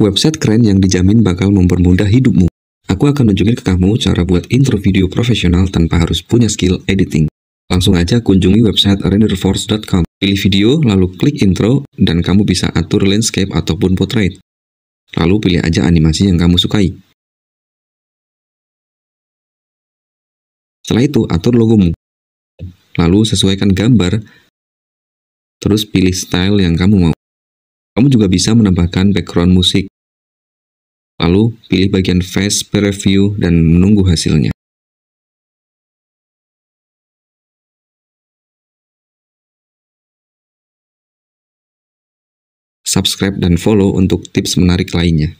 Website keren yang dijamin bakal mempermudah hidupmu. Aku akan nunjukin ke kamu cara buat intro video profesional tanpa harus punya skill editing. Langsung aja kunjungi website renderforce.com. Pilih video, lalu klik intro, dan kamu bisa atur landscape ataupun portrait. Lalu pilih aja animasi yang kamu sukai. Setelah itu, atur logomu. Lalu sesuaikan gambar, terus pilih style yang kamu mau. Kamu juga bisa menambahkan background musik. Lalu pilih bagian face preview dan menunggu hasilnya. subscribe, dan follow untuk tips menarik lainnya.